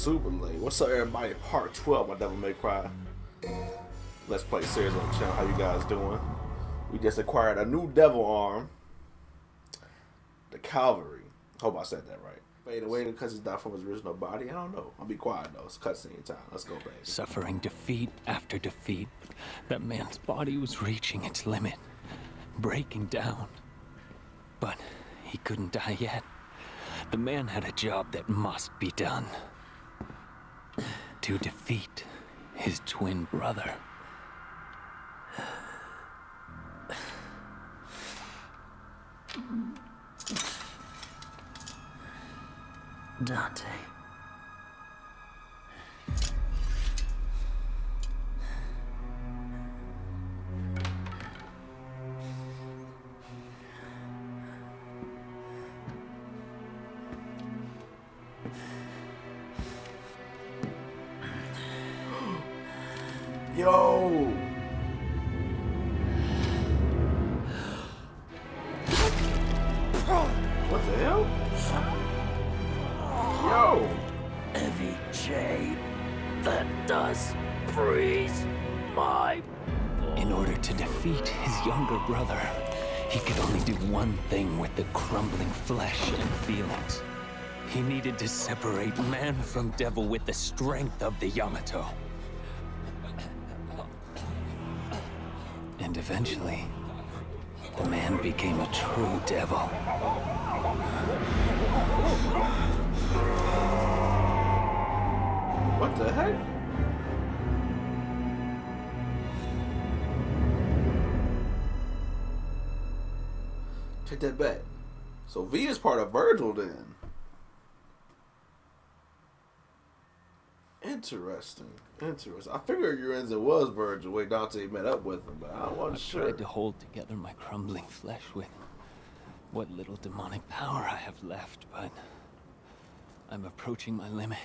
super late. What's up, everybody? Part 12 my Devil May Cry. Let's play series on the channel. How you guys doing? We just acquired a new devil arm. The Calvary. Hope I said that right. Fade away because he's not from his original body. I don't know. I'll be quiet though. It's cutscene time. Let's go, baby. Suffering defeat after defeat. That man's body was reaching its limit. Breaking down. But he couldn't die yet. The man had a job that must be done. To defeat his twin brother. Dante. Yo! What the hell? Yo! Every chain that does freeze my. In order to defeat his younger brother, he could only do one thing with the crumbling flesh and feelings. He needed to separate man from devil with the strength of the Yamato. And eventually, the man became a true devil. What the heck? Take that back. So V is part of Virgil then. Interesting. Interesting. I figured Urizen was Virgil where Dante met up with him, but I wasn't I sure. tried to hold together my crumbling flesh with what little demonic power I have left, but I'm approaching my limit.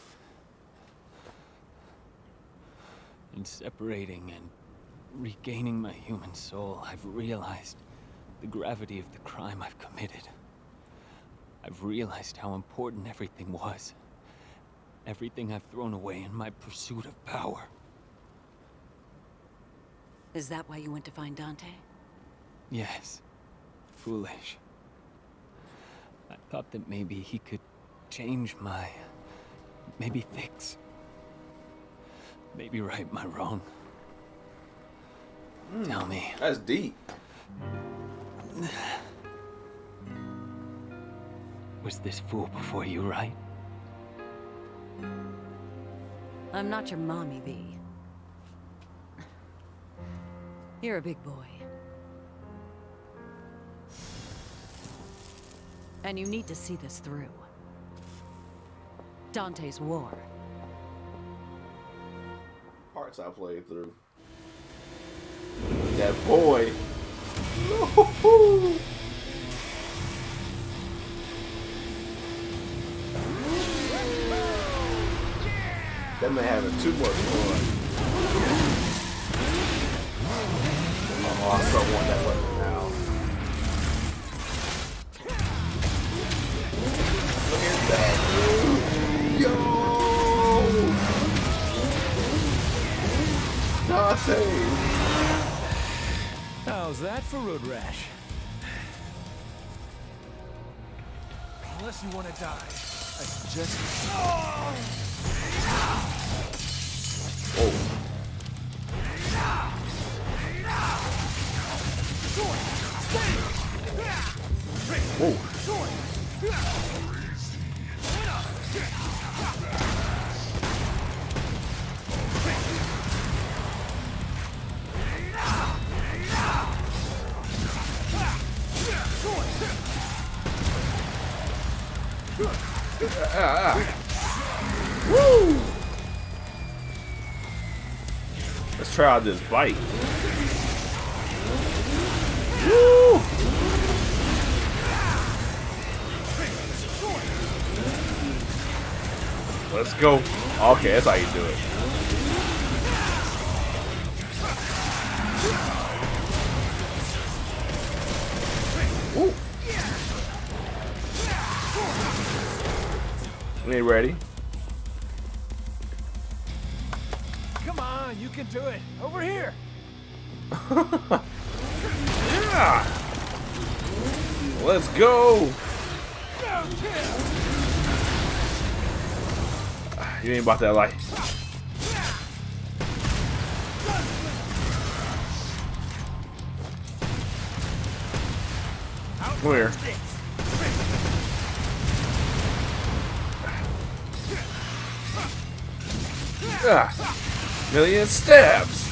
In separating and regaining my human soul, I've realized the gravity of the crime I've committed. I've realized how important everything was. Everything I've thrown away in my pursuit of power. Is that why you went to find Dante? Yes. Foolish. I thought that maybe he could change my... Maybe fix... Maybe right my wrong. Hmm. Tell me, That's deep. was this fool before you right? I'm not your mommy, V. You're a big boy. And you need to see this through. Dante's war. Parts I played through. That boy. That man having too much fun. Oh, I still want that weapon now. Look at that. Yo! Dante! How's that for road rash? Unless you want to die, I suggest. Oh. Whoa. Try out this bite. Woo! Let's go. Okay, that's how you do it. Ooh. We ready. On, you can do it. Over here. Yeah. Let's go. You ain't about that life. Where? Ah, million stabs.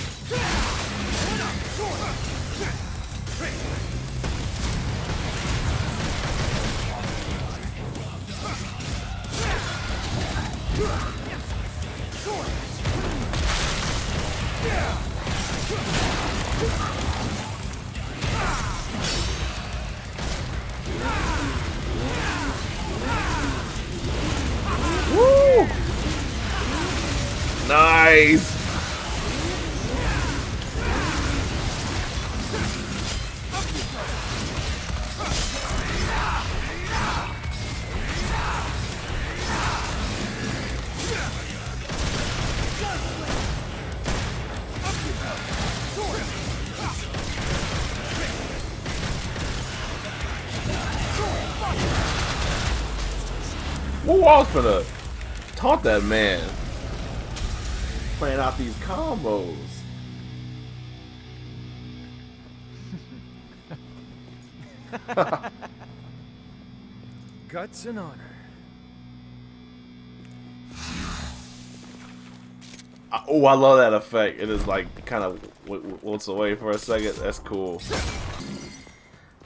Nice. Taunt that man? Playing out these combos. Guts and honor. Oh, I love that effect. It is like kind of wilts away for a second. That's cool.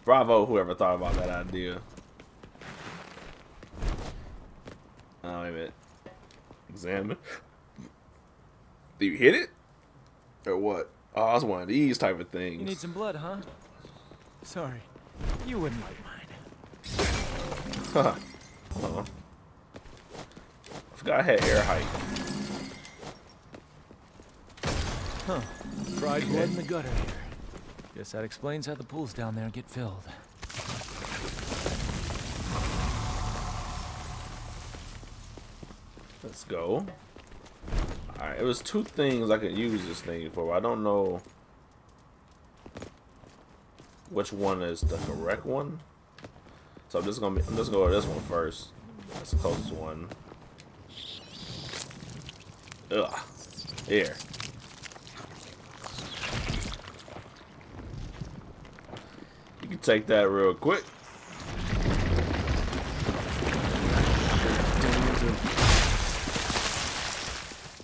Bravo, whoever thought about that idea. Oh, wait a minute. Examine. Do you hit it? Or what? Oh, it's one of these type of things. You need some blood, huh? Sorry. You wouldn't like mine. Huh. Huh. I forgot I had Air Hike. Huh. Fried blood in the gutter here. Guess that explains how the pools down there get filled. Let's go. Alright, it was two things I could use this thing for. I don't know which one is the correct one. So I'm just gonna be, I'm just gonna go this one first. That's the closest one. Ugh. Here. You can take that real quick.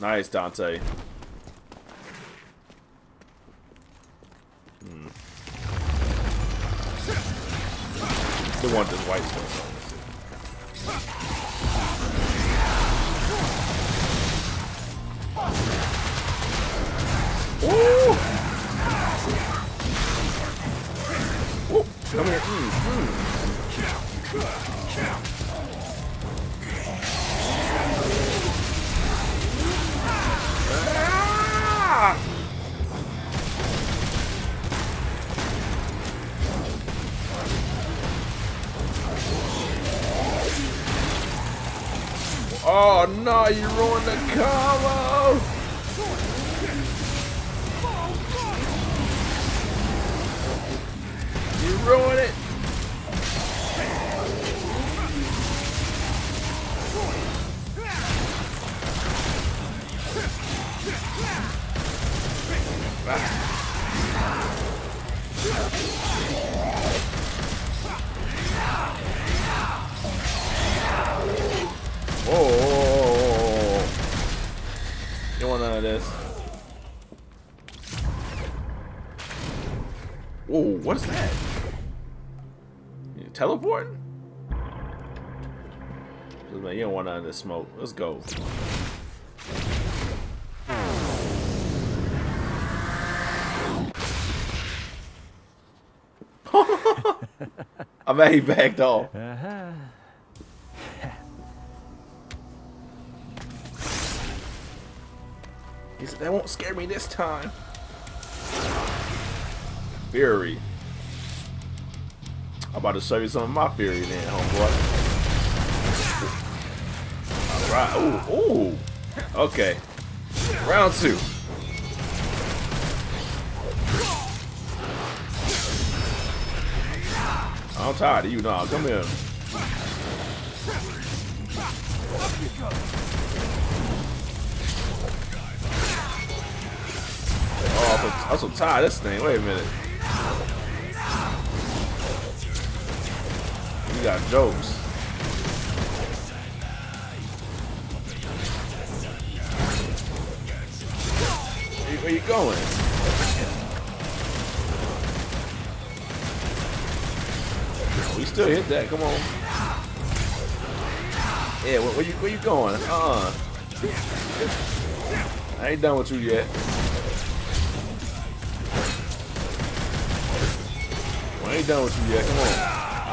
Nice, Dante. Hmm. Still want this white stuff. Teleporting? You don't want none of this smoke. Let's go. I bet he backed off. Uh-huh. He said, that won't scare me this time. Fury. I'm about to show you some of my fury, then, homeboy. Alright, ooh, ooh. Okay. Round two. I'm tired of you now. Come here. Oh, I'm so, I'm so tired of this thing. Wait a minute. You got jokes. Where, where you going? We still hit that. Come on. Yeah, where, where you where you going? Uh. I ain't done with you yet. I ain't done with you yet. Come on.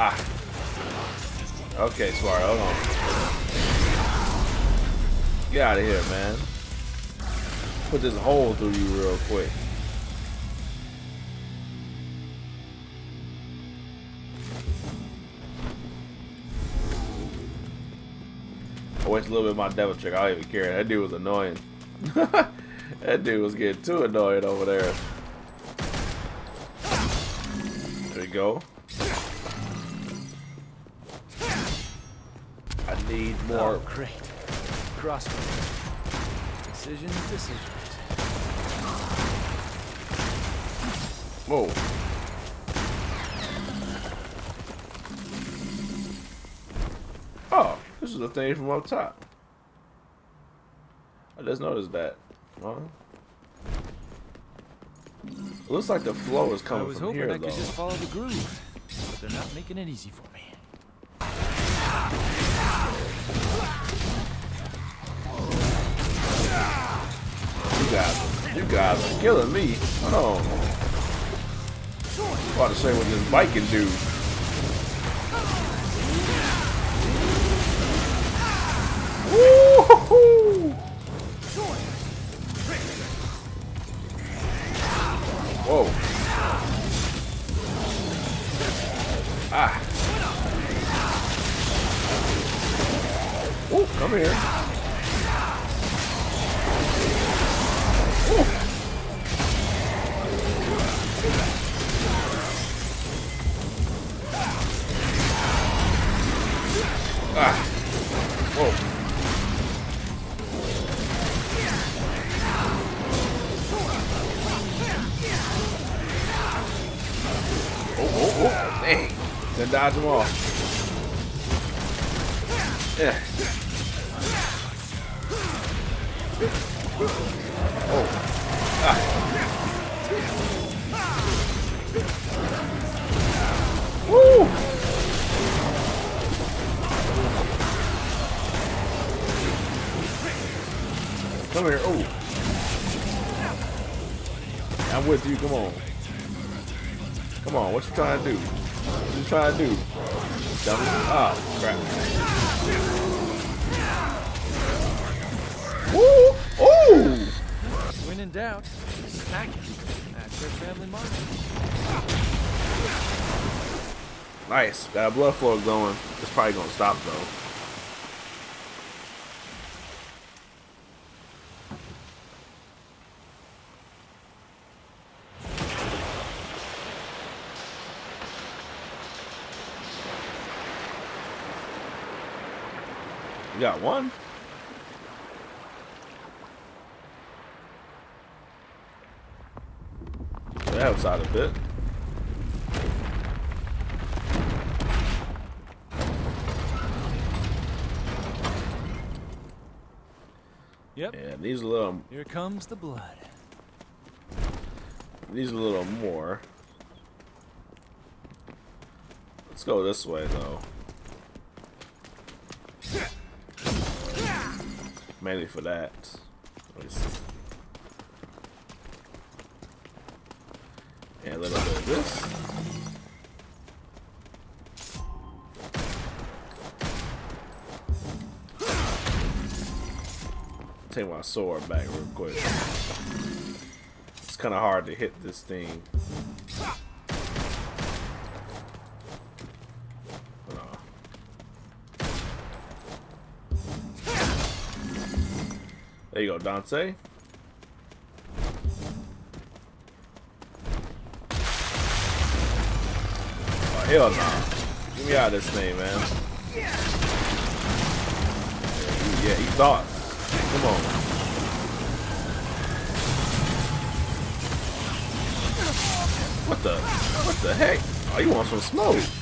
Ah. Okay, Smart. Hold on. Get out of here, man. Put this hole through you real quick. I waste a little bit of my devil trick. I don't even care. That dude was annoying. that dude was getting too annoying over there. There you go. More. Oh, great. Crossroads. Decisions, decisions. Whoa. Oh, this is the thing from up top. I just noticed that. Huh? Looks like the flow is coming from here. though. I was hoping I could though. just follow the groove, but they're not making it easy for me. You guys, you guys are killing me. Hold on. I'm about to say what this bike can do. Woo-hoo-hoo! Whoa. Dang. Then dodge them all. Yeah. Oh. Ah. Woo! Come here. Oh. I'm with you. Come on. Come on. What you trying to do? What you trying to do? Dummy. Oh, crap. Woo! Oh! When in doubt, smack it. That's their family market. Nice. Got a blood flow going. It's probably gonna stop though. Got one? That helps out a bit. Yep. Yeah, these a little Here comes the blood. these a little more. Let's go this way though. Mainly for that. And a little bit of this. Take my sword back real quick. It's kind of hard to hit this thing. There you go, Dante. Oh, hell no. me out of this thing, man. Yeah, he thought. Come on. What the? What the heck? Oh, you want some smoke?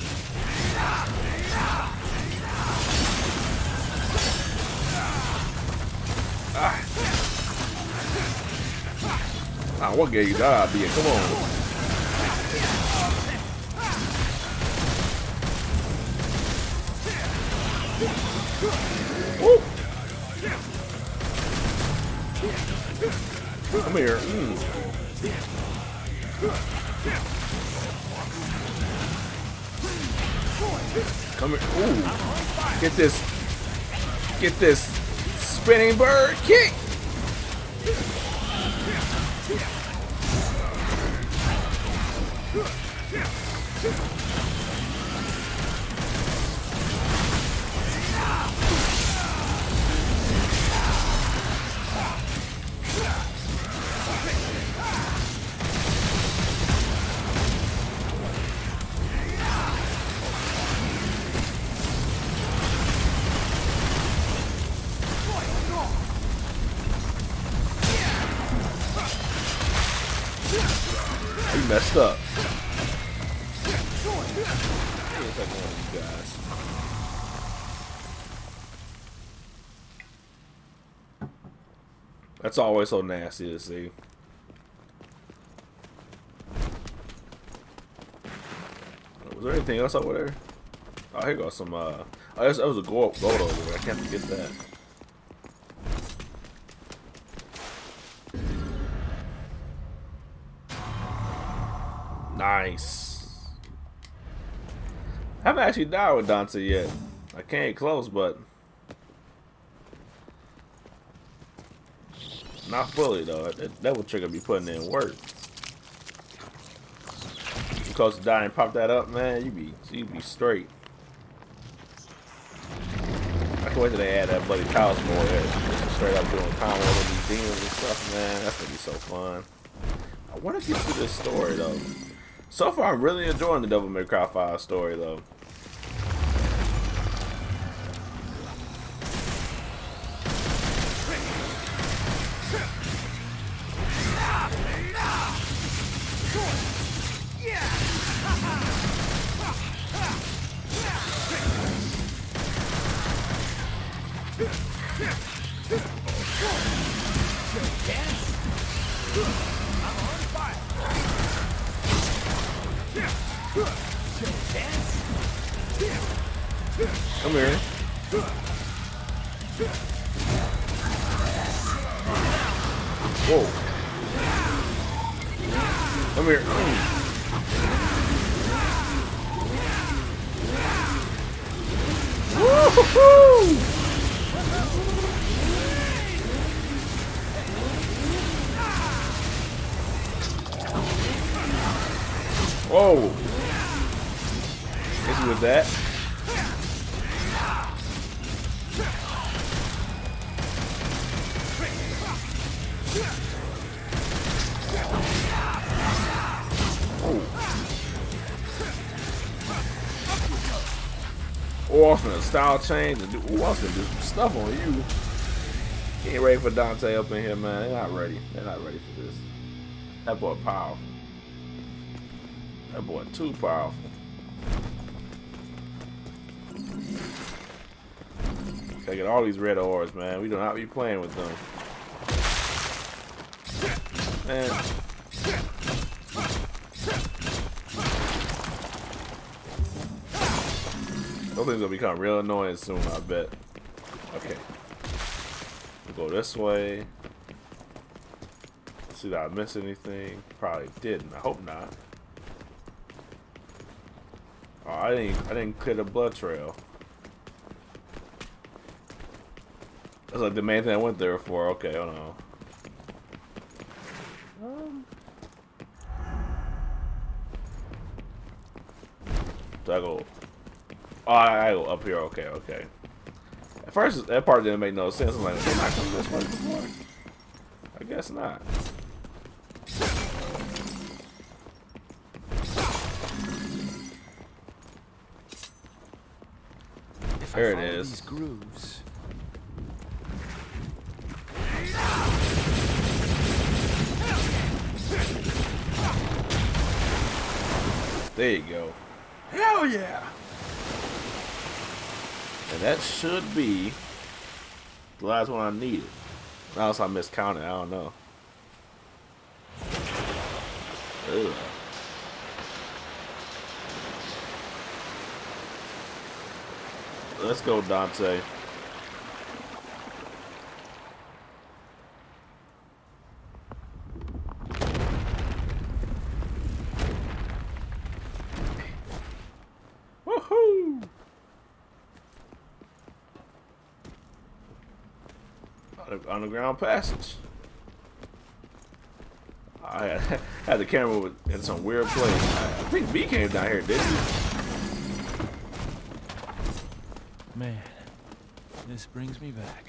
Ah. What gave you that idea? Come on. Woo. Come here. Mm. Come here. Ooh. Get this. Get this spinning bird kick. You messed up. That's always so nasty to see. Was there anything else over there? Oh, here goes some, uh... Oh, that was a gold, gold over there. I can't forget that. Nice. I haven't actually died with Dante yet. I came close, but not fully though. That, that would trigger me putting in work. You close to dying, pop that up, man. You be you be straight. I can't wait till they add that bloody Palace more there. Straight up doing combo with these demons and stuff, man. That's gonna be so fun. I want to get to this story though. So far, I'm really enjoying the Devil May Cry 5 story, though. Oh, Austin, a style change. and do- Ooh, Austin, do some stuff on you. Ain't ready for Dante up in here, man. They're not ready. They're not ready for this. That boy powerful. That boy too powerful. Gotta get all these red orbs, man. We do not be playing with them. Man. Those things gonna become real annoying soon, I bet. Okay. We'll go this way. See did I miss anything? Probably didn't. I hope not. Oh, I didn't I didn't clear the blood trail. That's like the main thing I went there for. Okay, hold on. Um, do I go? Oh, I, up here. Okay, okay. At first, that part didn't make no sense. I'm like, am I coming this way before? I guess not. There it follow. These grooves. There you go. Hell yeah! And that should be the last one I needed. Unless I miscounted, I don't know. Ugh. Let's go, Dante. Underground passage. I had, the camera in some weird place. I, think V came down here, didn't he? Man, this brings me back.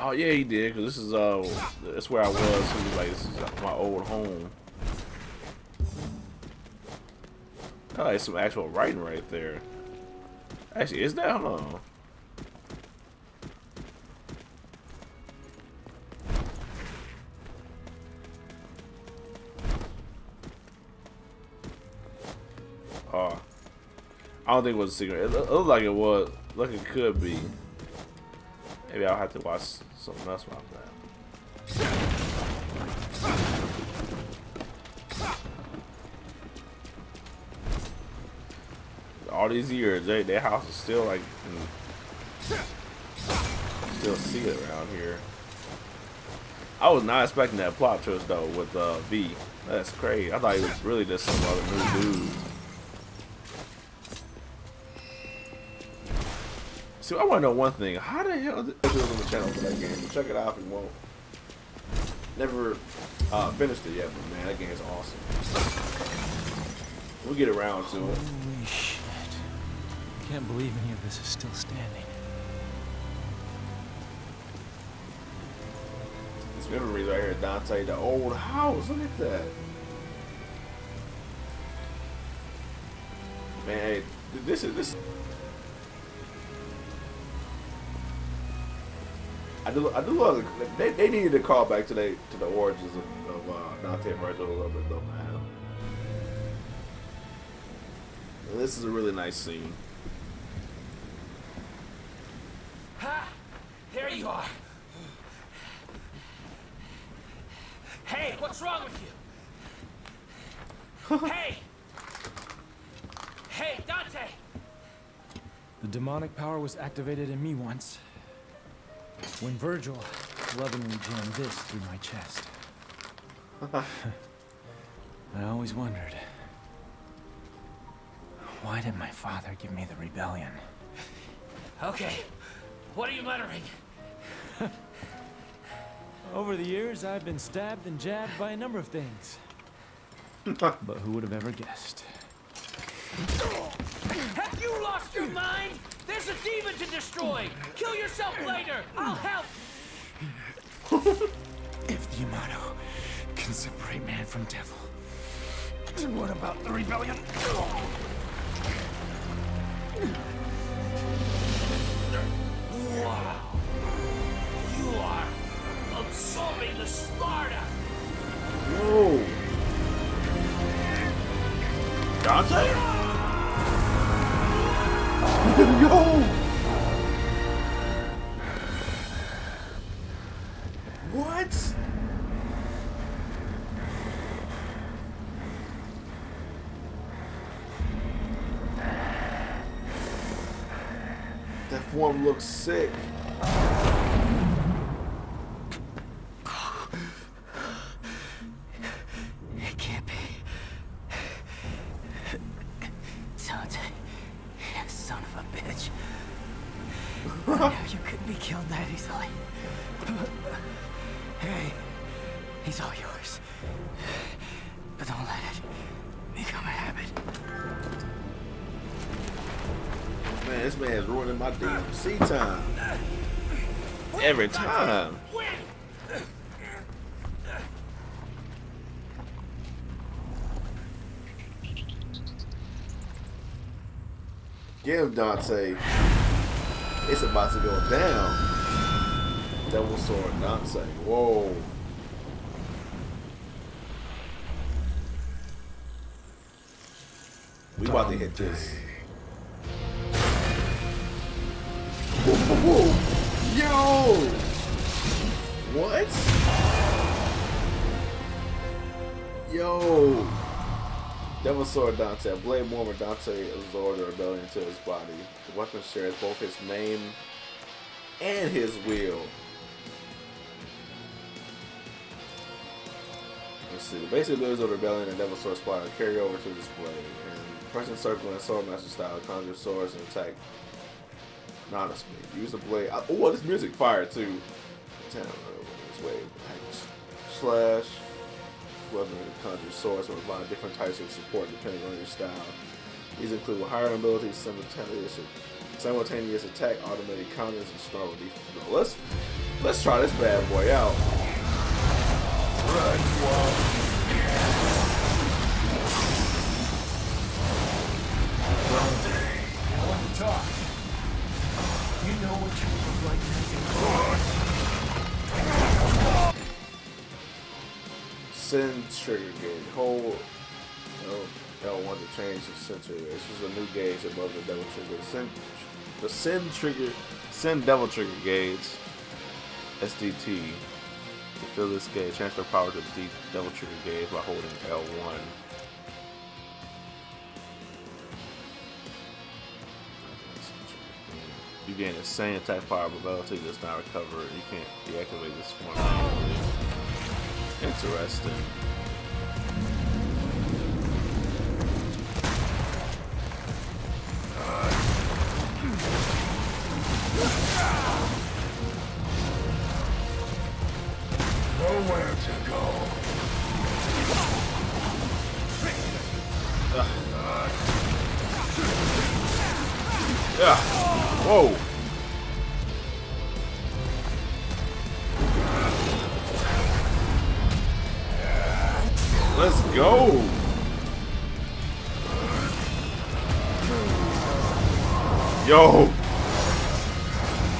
Oh yeah, he did. Cause this is uh, that's where I was. Was like, this is my old home. Oh, it's some actual writing right there. Actually, is that? Hold on. Don't think it was a secret. It looked like it was. Look, it could be. Maybe I'll have to watch something else about that. All these years, they, their house is still like, mm, still see it around here. I was not expecting that plot twist though with uh, V. That's crazy. I thought he was really just some other new dude. See, I want to know one thing. How the hell did this on the channel for that game? Check it out if you won't. Never uh, finished it yet, but man, that game is awesome. We'll get around to it. Holy shit. Can't believe any of this is still standing. This memories right here, Dante. The old house. Look at that. Man, hey, this is this. I do, I do love. The, they, they needed to call back to they to the origins of, of uh, Dante and Virgil a little bit though, man. This is a really nice scene. Ha! There you are. Hey, what's wrong with you? hey! Hey, Dante! The demonic power was activated in me once. When Virgil lovingly jammed this through my chest. I always wondered. Why did my father give me the rebellion? Okay, what are you muttering? Over the years, I've been stabbed and jabbed by a number of things. but who would have ever guessed? Have you lost your mind? There's a demon to destroy! Kill yourself later! I'll help! If the Yamato can separate man from devil, then what about the rebellion? Wow! You are absorbing the Sparda! Whoa. Dante? Looks sick. It can't be. Dante, son of a bitch. You couldn't be killed that easily. Hey, he's all yours. But don't let it become a habit. Man, this man is ruining my DMC time. Every time. Give him, Dante. It's about to go down. Devil Sword Dante. Whoa. We about to hit this. Yo! What? Yo! Devil Sword Dante. A blade warmer Dante absorbed the rebellion into his body. The weapon shares both his name and his will. Let's see. The basic abilities of the rebellion and Devil Sword Sparda carry over to this blade. And circle and sword master style conjure swords and attack anonymously. Use the blade. Oh, this music fire too. Damn, this way. Slash weapon conjure swords will provide different types of support depending on your style. These include higher abilities, simultaneous, simultaneous attack, automated counters, and stronger defense. Now let's let's try this bad boy out. Want to talk. You know what you look like trigger gauge. Hold L, L1 to change the trigger. This is a new gauge above the devil trigger. Send the send trigger send devil trigger gauge SDT. To fill this gauge, transfer power to the devil trigger gauge by holding L1. You gain same attack power, but ability does not recover. You can't deactivate this form. Interesting.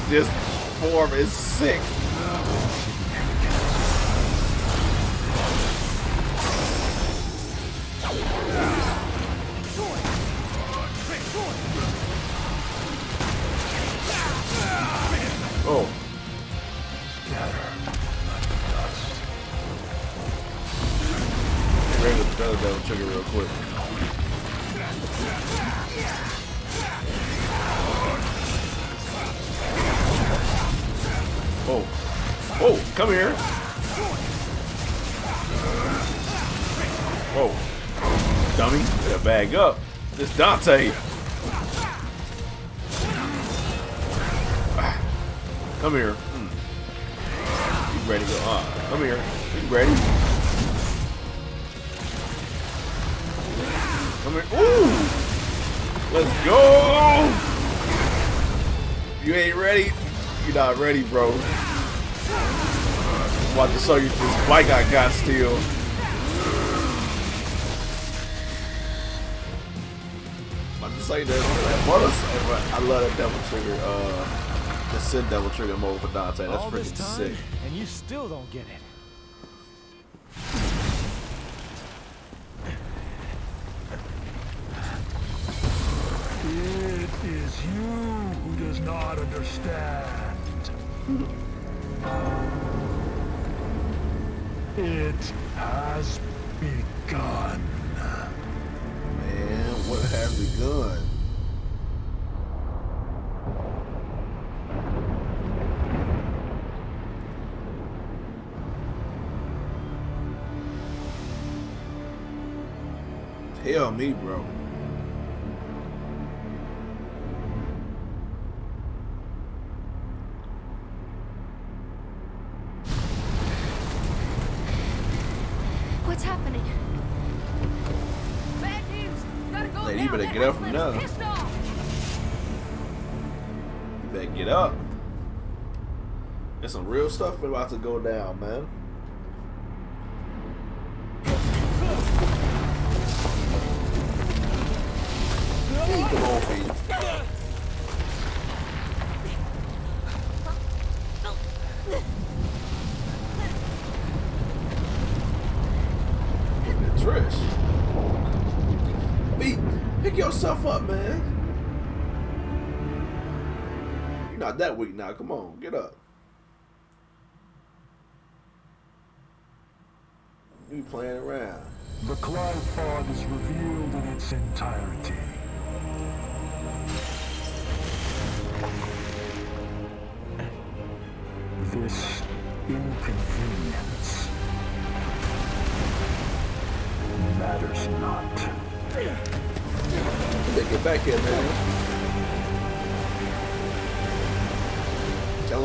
This form is sick. Oh. Ready to throw that trigger real quick. Oh. Oh, come here. Whoa. Dummy. Better bag up. This Dante. Ah. Come here. Hmm. You ready to go? Uh, come here. You ready? Come here. Ooh! Let's go! You ain't ready? You're not ready, bro. I'm about to show you this bike I got still. I'm about to say that. that motorcycle- I love that devil trigger. Uh, the Sin Devil trigger mode for Dante. That's All freaking time, sick. and you still don't get it. It is you who does not understand. It has begun. Man, what has begun? Tell me, bro. Get up from there. You better get up. There's some real stuff about to go down, man. That weak now. Come on, get up. You playing around. The Qliphoth is revealed in its entirety. This inconvenience matters not. They get back here, man.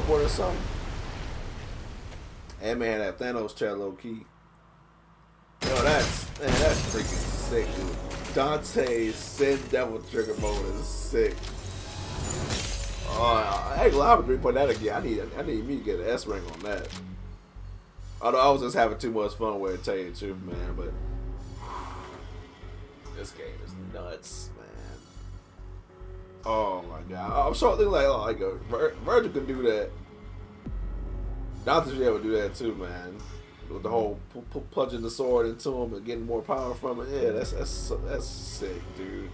Teleport or something. And man, that Thanos chair low key. Yo, that's man, that's freaking sick, dude. Dante's Sin Devil Trigger mode is sick. Oh, I ain't gonna lie, put that again. I need, I need me to get an S rank on that. Although I was just having too much fun with it, tell you the truth, man. But this game is nuts. Oh my god, oh, I'm sure like oh, like a Vir- Virgil could do that. Be able to do that too, man. With the whole plunging the sword into him and getting more power from it. Yeah, that's that's that's sick, dude.